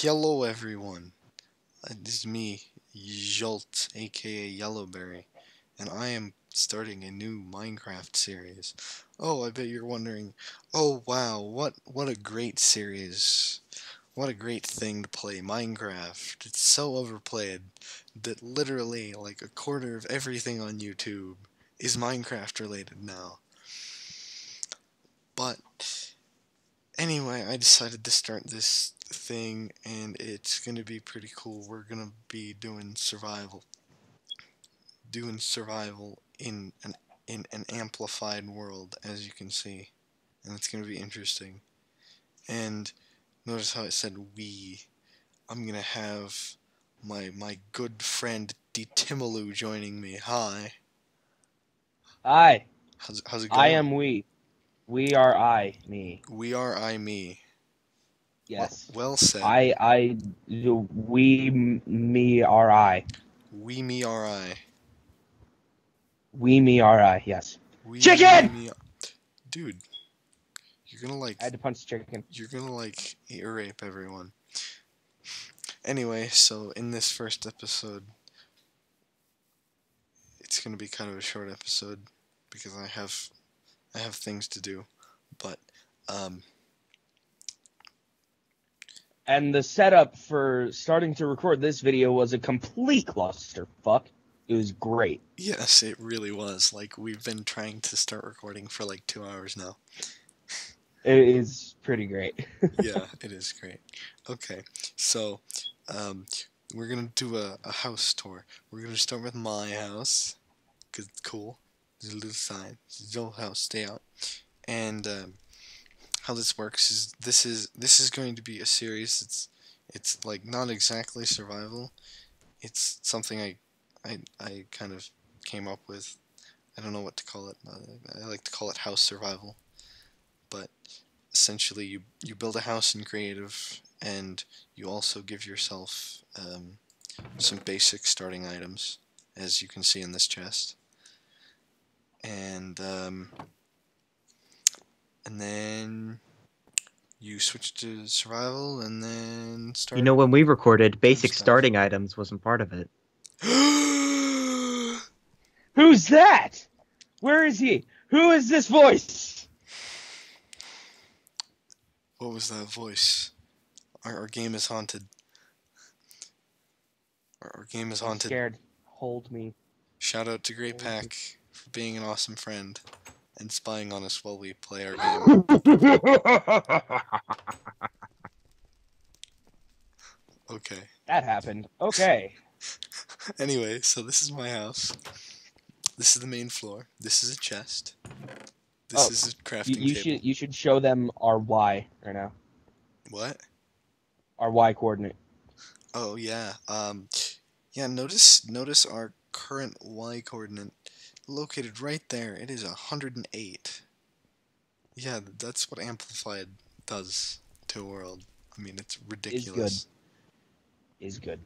Hello, everyone. Uh, this is me, Jolt, aka Yellowberry, and I am starting a new Minecraft series. Oh, I bet you're wondering, oh wow, what what a great series. What a great thing to play Minecraft. It's so overplayed that literally like a quarter of everything on YouTube is Minecraft related now. But anyway, I decided to start this thing and it's gonna be pretty cool. We're gonna be doing survival. Doing survival in an in an amplified world as you can see. And it's gonna be interesting. And notice how it said we. I'm gonna have my my good friend Ditimalu joining me. Hi. Hi, How's, how's it going? I am we. We are I, me. We are I me. Yes. Well, well said. I, I, we, me are I. we me are I. We, me are I, yes. We, Chicken! Me, Dude, you're gonna like I had to punch chicken. you're gonna like rape everyone. Anyway, so in this first episode, it's gonna be kind of a short episode because I have I have things to do, but um, And the setup for starting to record this video was a complete clusterfuck. It was great. yes, it really was. Like we've been trying to start recording for like two hours now. It is pretty great. yeah, it is great. Okay, so um, we're gonna do a, a house tour. We're gonna start with my house, cause it's cool. There's a little sign. It's your house. Stay out. And um, how this works is this is this is going to be a series. It's it's like not exactly survival. It's something I I I kind of came up with. I don't know what to call it. I, like to call it house survival. But essentially you you build a house in creative and you also give yourself um, some basic starting items as you can see in this chest and um, and then you switch to survival and then start You know, when we recorded, basic stuff. starting items wasn't part of it. Who's that? Where is he? Who is this voice? what was that voice our, our game is haunted our, our game is I'm haunted scared. Hold me. Shout out to Great Hold me. Pack for being an awesome friend and spying on us while we play our game. Okay. that happened. Okay. Anyway, so this is my house. This is the main floor. This is a chest. This Oh, is a You, crafting you table. should you should show them our Y right now. What? Our Y coordinate. Oh yeah. Um yeah, notice notice our current y coordinate located right there. It is 108. Yeah, that's what amplified does to a world. I mean, it's ridiculous. Is good.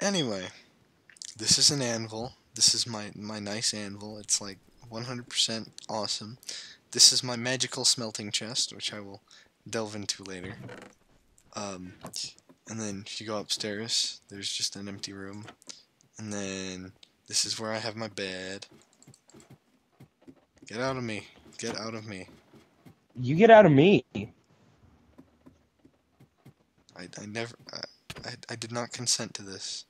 Anyway, this is an anvil. This is my my nice anvil. It's like 100% awesome. This is my magical smelting chest, which I will delve into later. Um, and then if you go upstairs, there's just an empty room. And then this is where I have my bed. Get out of me. Get out of me. You get out of me. I, I never I, I, I did not consent to this.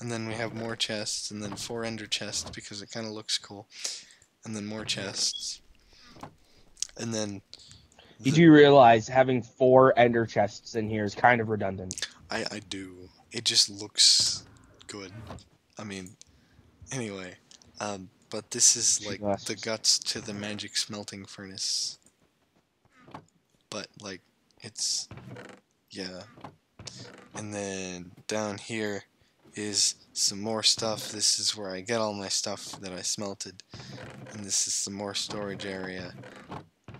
And then we have more chests, and then four ender chests because it kind of looks cool. And then more chests. And then Did the- you realize having four ender chests in here is kind of redundant? I I do. It just looks good. I mean, anyway, um, but this is like the guts to the magic smelting furnace. But like, it's yeah. And then down here is some more stuff. This is where I get all my stuff that I smelted, and this is some more storage area.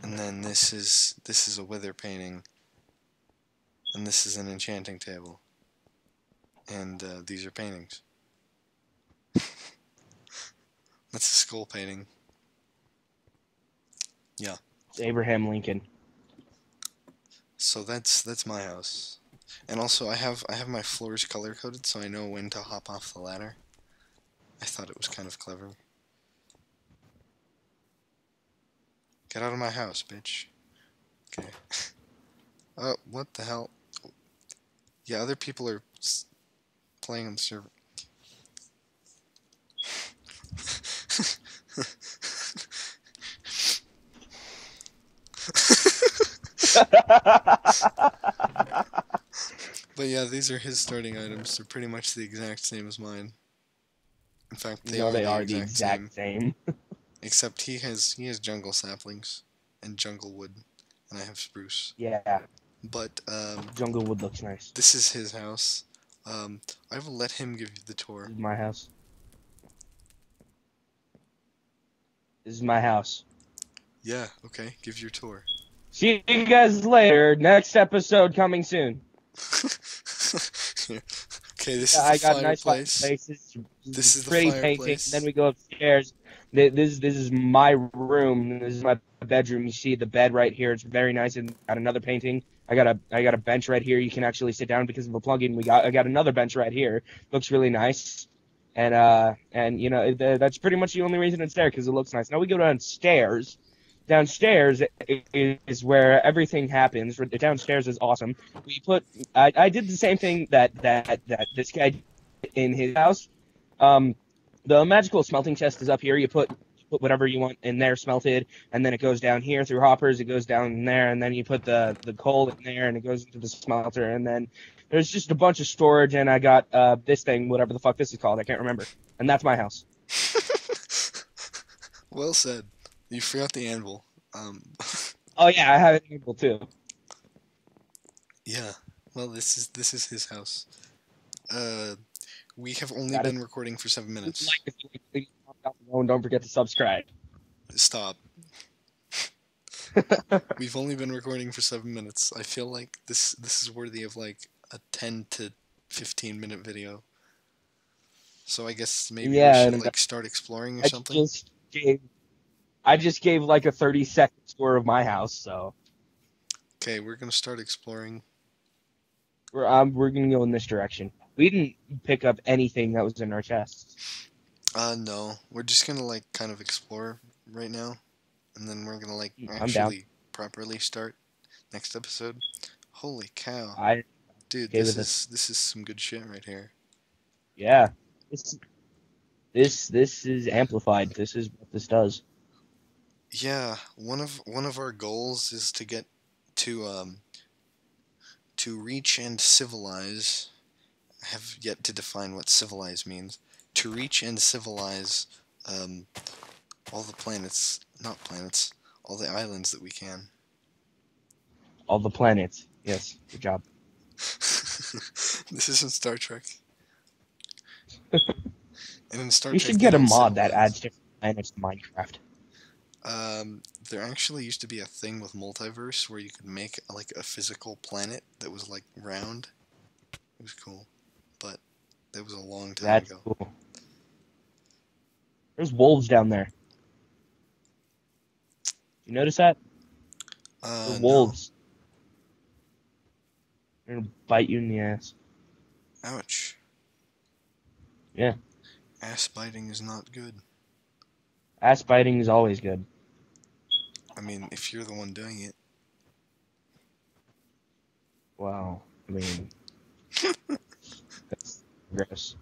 And then this is this is a wither painting. And this is an enchanting table. And uh, these are paintings. That's a skull painting. Yeah. It's Abraham Lincoln. So that's that's my house. And also, I have I have my floors color coded, so I know when to hop off the ladder. I thought it was kind of clever. Get out of my house, bitch. Okay. oh, what the hell? Yeah, other people are playing on the server. But yeah, these are his starting items. They're pretty much the exact same as mine. In fact, they no, are they the are exact, the exact same. same. Except he has he has jungle saplings and jungle wood, and I have spruce. Yeah, But um, jungle wood looks nice. this is his house. Um, I will let him give you the tour. This is my house. This is my house. Yeah, okay, give your tour. See you guys later. Next episode coming soon. okay, this I is the got a nice fireplace. fireplace. This, is the pretty fireplace. painting. Then we go upstairs. This this is my room. This is my bedroom. You see the bed right here. It's very nice. And got another painting. I got a I got a bench right here. You can actually sit down because of a plug-in. We got I got another bench right here. Looks really nice. And uh and you know th- that's pretty much the only reason it's there because it looks nice. Now we go downstairs. Downstairs is where everything happens. Downstairs is awesome. We put I, I did the same thing that that that this guy in his house. Um, the magical smelting chest is up here. You put put whatever you want in there smelted, and then it goes down here through hoppers. It goes down there, and then you put the the coal in there, and it goes into the smelter, and then there's just a bunch of storage. And I got uh this thing, whatever the fuck this is called, I can't remember. And that's my house. well said. You forgot the anvil. Um, Oh yeah, I have it able too. yeah. Well, this is this is his house. Uh, we have only it. been recording for seven minutes. Like, if you like, and don't forget to subscribe. Stop. We've only been recording for seven minutes. I feel like this this is worthy of like a ten to fifteen minute video. So I guess maybe Yeah, we should like start exploring or I something. just gave, I just gave like a 30 second tour of my house, so Okay, we're gonna start exploring. we're um, we're gonna go in this direction. We didn't pick up anything that was in our chest. Uh, no, we're just gonna like kind of explore right now, and then we're gonna like I'm down. actually properly start next episode. Holy cow, I dude, this is this is some good shit right here. yeah, this this this is amplified. This is what this does. Yeah, one of one of our goals is to get to um to reach and civilize. I have yet to define what civilize means. To reach and civilize um all the planets, not planets, all the islands that we can. All the planets. Yes, good job. this isn't Star Trek. and in Star We Trek, should get a mod that adds different planets to Minecraft. Um, there actually used to be a thing with multiverse where you could make like a physical planet that was like round. It was cool, but that was a long time That's ago. cool. There's wolves down there. You notice that? Uh, no. wolves. They're gonna bite you in the ass. Ouch. Yeah. Ass biting is not good. Ass biting is always good. I mean, if you're the one doing it. Wow. I mean, that's gross.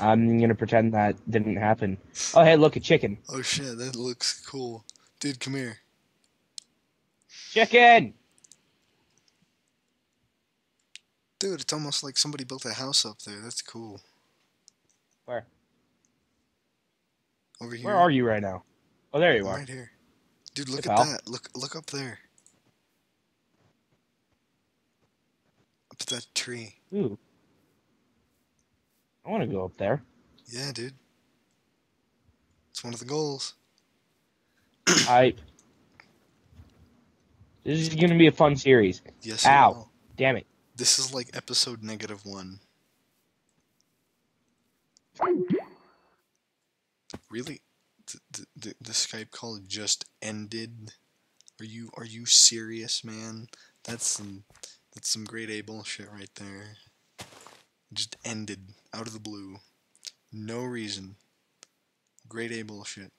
I'm gonna pretend that didn't happen. Oh, hey, look, a chicken. Oh shit, that looks cool. Dude, come here. Chicken! Dude, it's almost like somebody built a house up there. That's cool. Where? Over here. Where are you right now? Oh, there you I'm are. Right here. Dude, look Hey, at pal. that. Look look up there. Up at that tree. Ooh. I want to go up there. Yeah, dude. It's one of the goals. I. This is gonna be a fun series. Yes. Ow. Damn it. This is like episode negative one. Really? The, the, the, Skype call just ended? Are you are you serious, man? That's some That's some grade A bullshit right there. Just ended out of the blue. No reason. Grade A bullshit.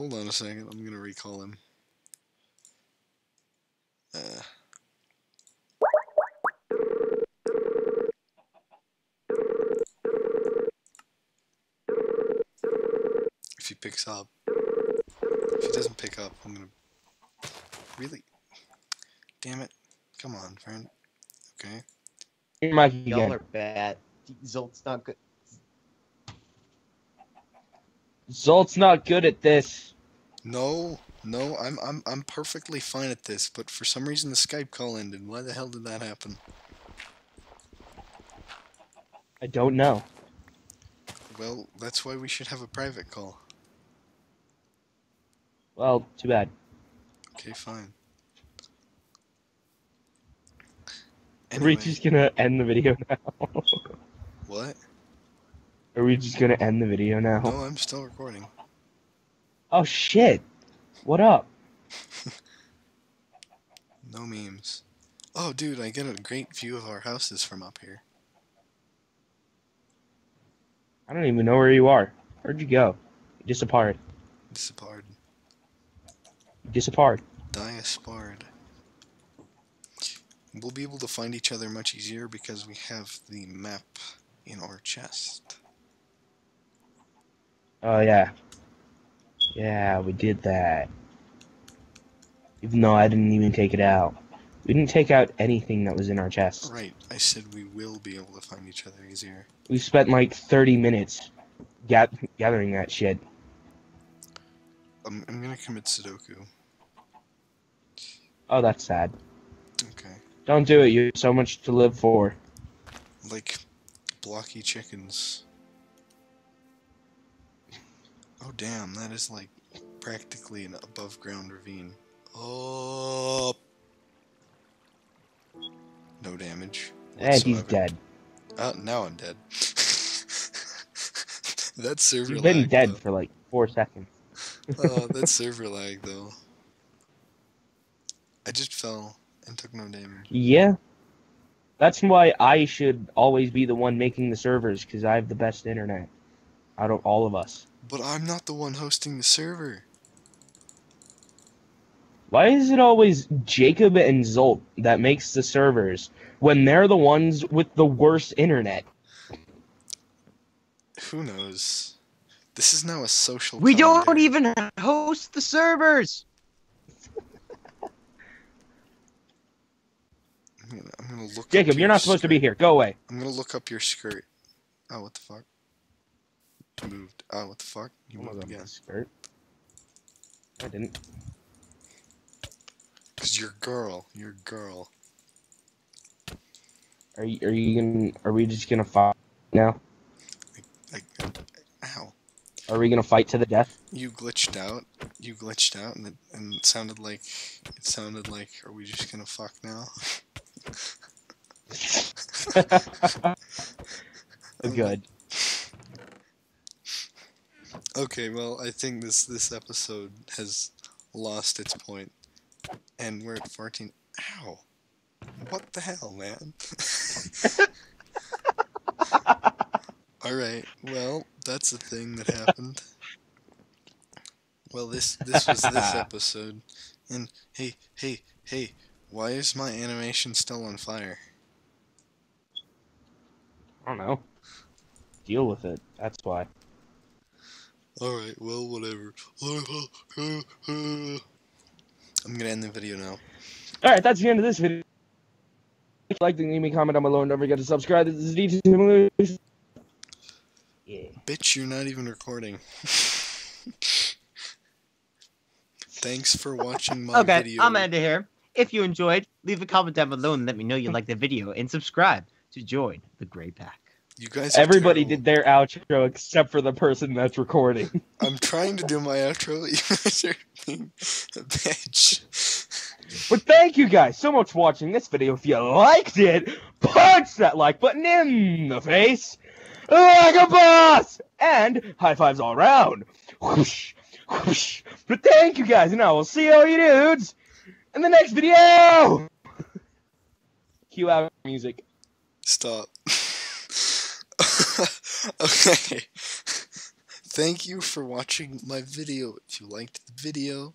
Hold on a second, I'm gonna recall him. Uh. If he picks up. If he doesn't pick up, I'm gonna. Really? Damn it. Come on, friend. Okay. Y'all are bad. Zolt's not good. Zolt's not good at this. No, no, I'm I'm I'm perfectly fine at this, but for some reason the Skype call ended. Why the hell did that happen? I don't know. Well, that's why we should have a private call. Well, too bad. Okay, fine. Anyway, just gonna end the video now? what? Are we just gonna end the video now? No, I'm still recording. Oh shit! What up? No memes. Oh, dude, I get a great view of our houses from up here. I don't even know where you are. Where'd you go? You disappeared. Disappeared. You disappeared. Diaspard. We'll be able to find each other much easier because we have the map in our chest. Oh yeah. Yeah, we did that. Even though I didn't even take it out. We didn't take out anything that was in our chest. Right, I said we will be able to find each other easier. We spent like 30 minutes ga- gathering that shit. I'm, I'm gonna commit Sudoku. Oh, that's sad. Okay. Don't do it. You have so much to live for. Like blocky chickens. Oh damn, that is like practically an above ground ravine. Oh No damage. And he's dead. Oh, now I'm dead. that server You've been lag, dead though. for like four seconds. oh, that server lag though. I just fell and took no damage. Yeah. That's why I should always be the one making the servers, because I have the best internet out of all of us. But I'm not the one hosting the server. Why is it always Jacob and Zolt that makes the servers when they're the ones with the worst internet? Who knows? This is now a social. We don't even host the servers. I'm gonna, I'm gonna look. Jacob, up you're your not supposed to be here. Go away. I'm gonna look up your skirt. Oh, what the fuck? Moved. Oh, what the fuck? You moved again. skirt. I didn't. Cause you're a girl. You're a girl. Are you? Are you gonna? Are we just gonna fight now? Like, ow. Are we gonna fight to the death? You glitched out. You glitched out, and it, and it sounded like it sounded like. Are we just gonna fuck now? Good. Okay, well, I think this this episode has lost its point, and we're at 14. Ow! What the hell, man? All right. Well, that's a thing that happened. Well, this this was this episode, and hey, hey, hey, why is my animation still on fire? I don't know. Deal with it. That's why. All right. Well, whatever. I'm gonna end the video now. All right, that's the end of this video. If you liked it, leave me a comment down below, and don't forget to subscribe. This is DT. Yeah. Bitch, you're not even recording. Thanks for watching my okay, video. I'm out of here. If you enjoyed, leave a comment down below and let me know you liked the video and subscribe to join the Gray Pack. You guys. Everybody terrible. did their outro except for the person that's recording. I'm trying to do my outro. a bitch. But thank you guys so much for watching this video. If you liked it, punch that like button in the face like a boss! And high fives all around. Whoosh, whoosh. But thank you guys, and I will see all you dudes in the next video! Cue out music. Stop. okay. Thank you for watching my video. If you liked the video,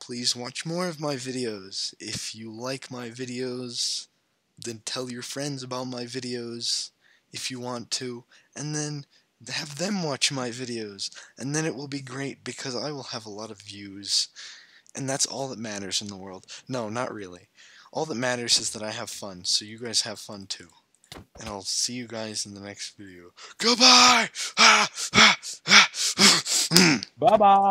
please watch more of my videos. If you like my videos, then tell your friends about my videos if you want to, and then have them watch my videos, and then it will be great because I will have a lot of views, and that's all that matters in the world. No, not really. All that matters is that I have fun, so you guys have fun too. And I'll see you guys in the next video. Goodbye! Ah,